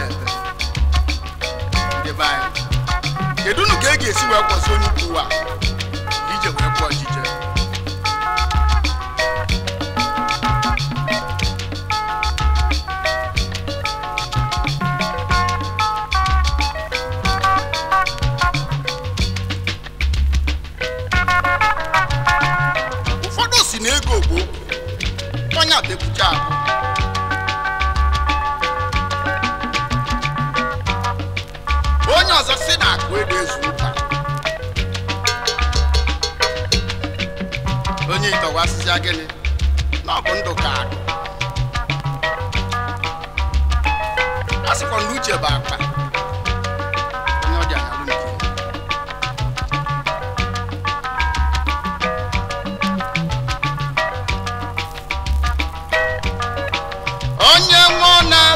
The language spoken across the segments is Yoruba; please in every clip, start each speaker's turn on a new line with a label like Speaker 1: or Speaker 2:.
Speaker 1: ɛtɛrɛtɛrɛ ndeba yɛ kedu nu esi wee kwọsị onye ukwu a ije wee kwụọ ọchịchị ụfọdụ si na ego bụ onye adekwucha ahụ onye ịtọwasịsịa gịnị na ọ bụ ndụ ka akụ a sịkwa na uche bụ akpa onye ọ na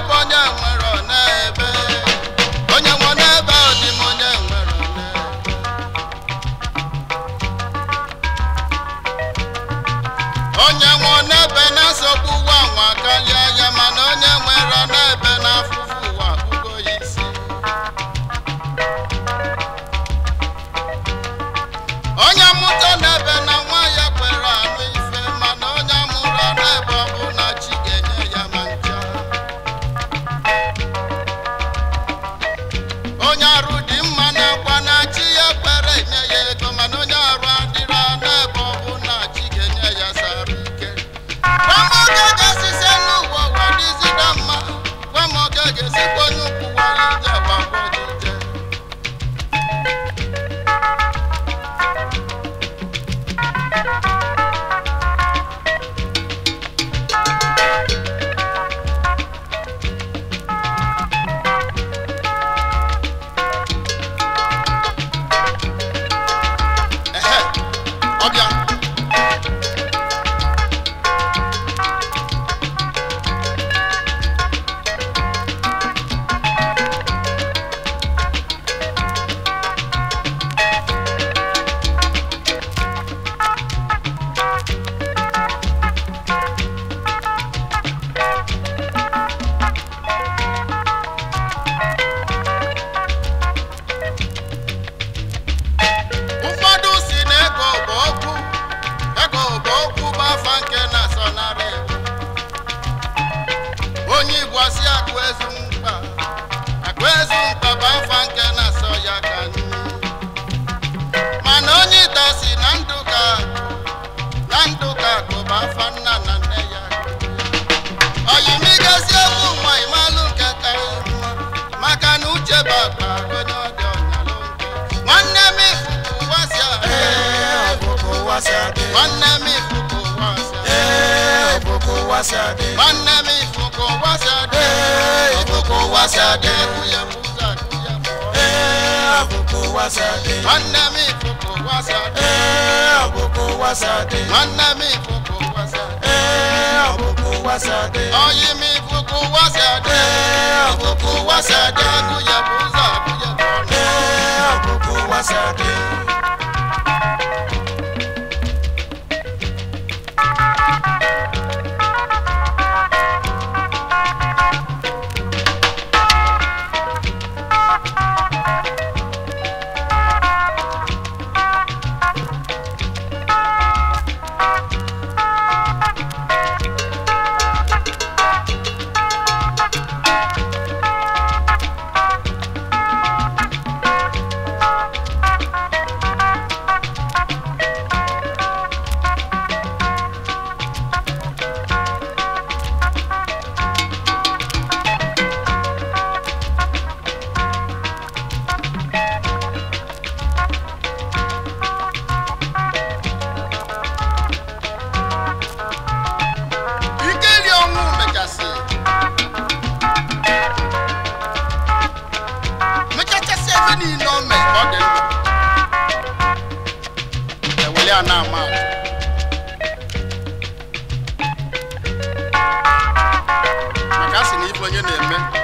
Speaker 1: nwanne m ifuku wasa dị. ee ifuku wasa dị. nwanne m ifuku wasa dị. ee ifuku wasa dị. ekuya muza ekuya mụọ. ee ifuku wasa dị. nwanne m ifuku wasa dị. ee ifuku wasa dị. nwanne m ifuku wasa dị kuwasade kuwasade kuyabuza kuyabuza kuwasade man.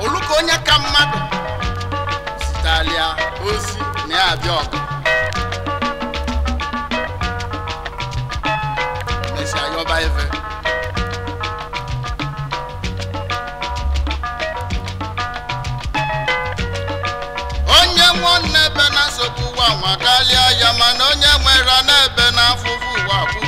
Speaker 1: oluko onye ka mmadụ zitalia ozi na ya abịa onye nwe n'ebe na nsogbu wa nwa ya mana onye nwere ebe na afụfụ ụwa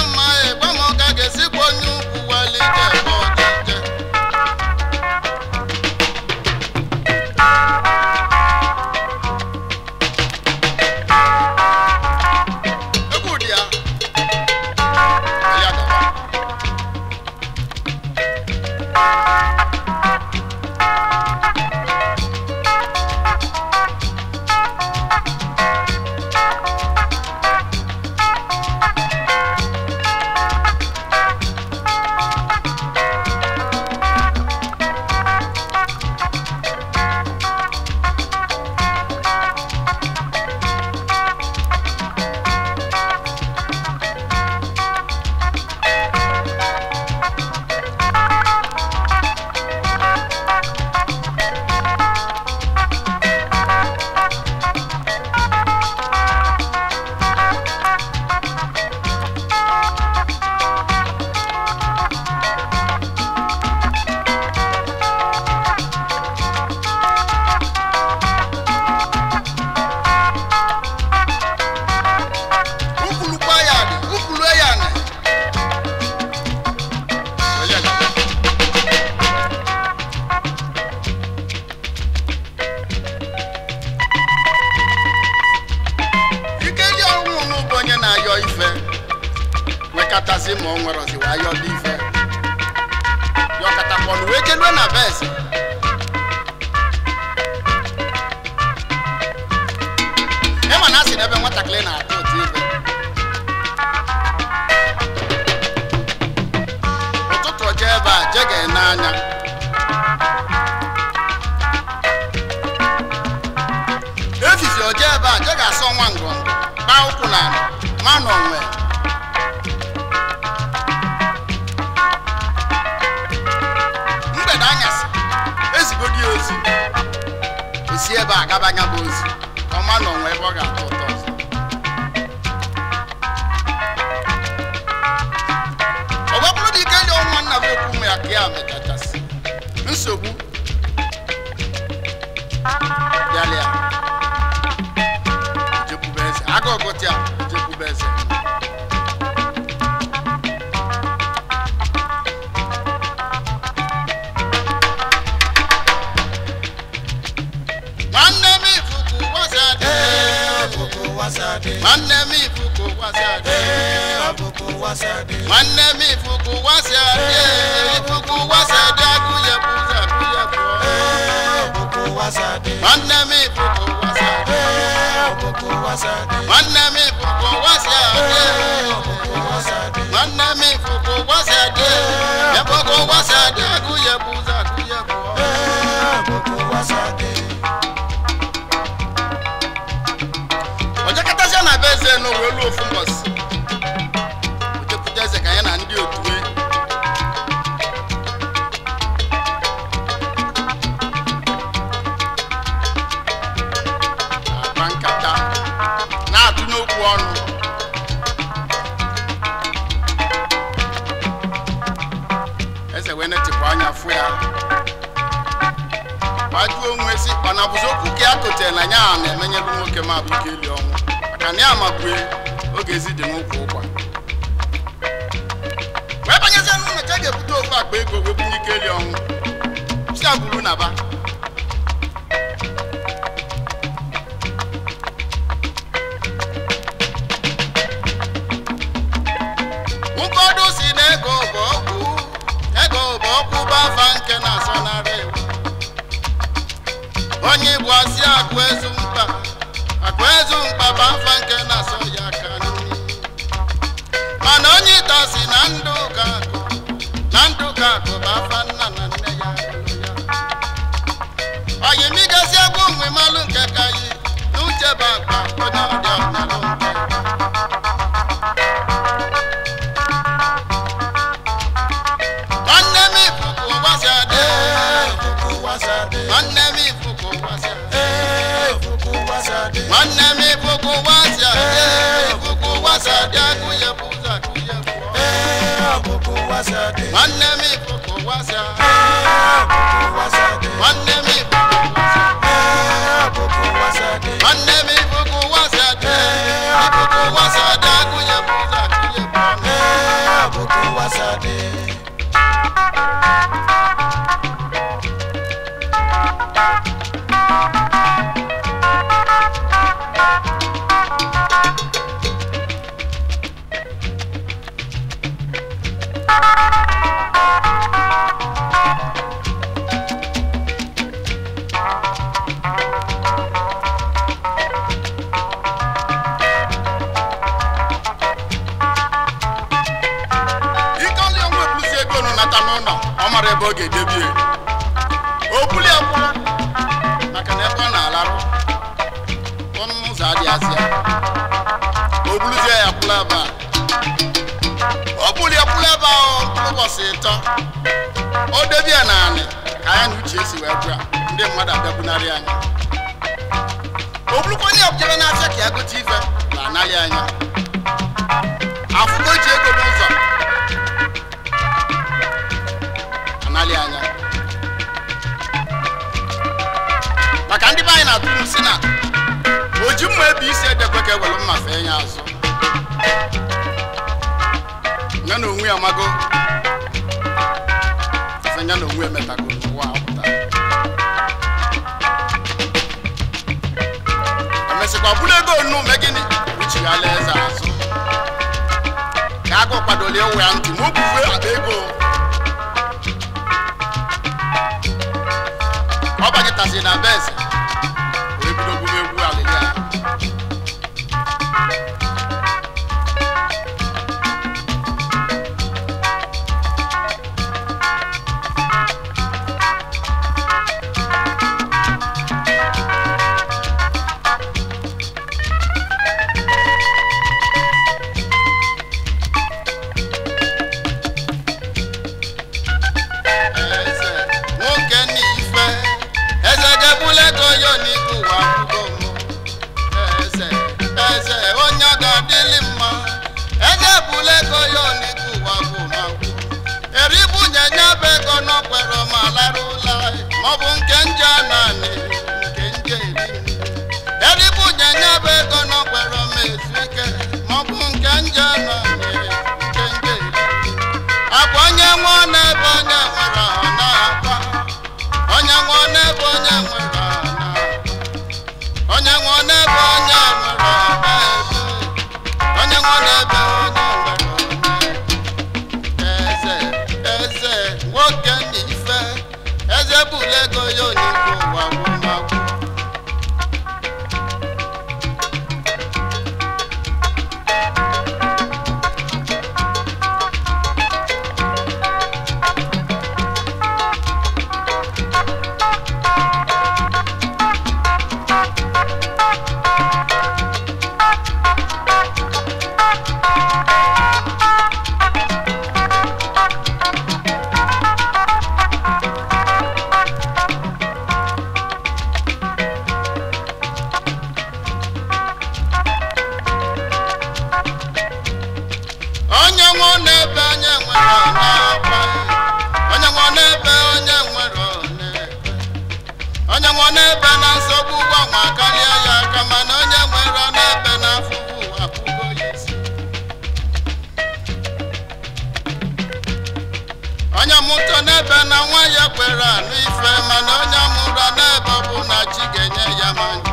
Speaker 1: nwere si wee yọba ife yọkatakpọnụ wee kedue na besi ịma na asị n'ebe nwatakịrị na-atụ otu ife ụtụtụ jee ebe a jee gee n'anya efifi oje ebe a jee ga-asọ nwa ngọngọ ụkwụ na ma n'onwe bonzi osi ebe a gaba anya bonzi ọma na ọnwa ebe ọ ga-atọ ụtọ ọzọ ọ bụrụ na ike dị nwa nna m ekwu ụmụ ya ka ya mekachasị nsogbu bịalịa jekwube eze agụgụ tia jekwube eze nwanne fuku ifuku wasi adie ifuku wasi adie agụnye bụzọ agụnye bụọ nwanne m ifuku wasi adie nwanne m ifuku wasi ike maka na ya oge ezi dị n'ụkwụ ụkwa wee banyezie ka ga-ebute ofu akpa ego wee bunye ike ọnwụ si ya na ba ụfọdụ na ego bụ bụ asị akụ ezu mkpa sun baba fanke na so ya kani mana onye ta si na ndụ One name, ifo ka ụwa si One nwanne mara ebe ọ ga-edebie o buli ya mkpọrọ maka na ebe ọ na-alarụ ọnụ ụzọ adịghịzị ya o buluzie ya kpụla ebe a o buli ya kwụla ebe ahụ ụbọchị ịtọ o debie ya ka anyị na uche esi wee bụa ndị mmadụ abịabunarị anyị o burukwa onye ọbụjere na-achọ ka ya gote ife na-anaghị anya afụgo ji ego aka ewere mma fee ya azụ ya na onwe ya amago ya na onwe emetago n'ụwa apụta emesịkwa bụrụ ego onu megịnị uchighara eze azụ ka agụ kwadolie ụwa ya ntị ma o bufee akpa ego ọ banyetaziri na be ọ bụ nke nje a nke nje eri eribụ nye nye bụ ego n'ọgbara ma ezu ike ma nke nje a tẹ́bù lẹ́gàn yóò ní. ọgbụ ụgwọ karịa ya aka mana onye nwere ọnụ ebe n'afọ apụgo ya isi onye na n'ebe na nwa ya kwere anụ ife mana onye mụrụ n'ebe bụ na chi ga-enye ya ma njọ